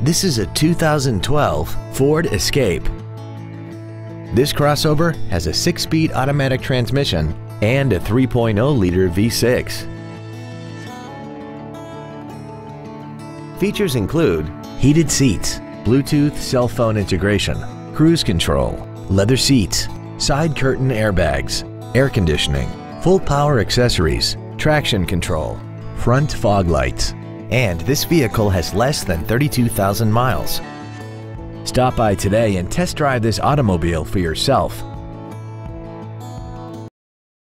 This is a 2012 Ford Escape. This crossover has a six-speed automatic transmission and a 3.0-liter V6. Features include heated seats, Bluetooth cell phone integration, cruise control, leather seats, side curtain airbags, air conditioning, full power accessories, traction control, front fog lights, and this vehicle has less than 32,000 miles. Stop by today and test drive this automobile for yourself.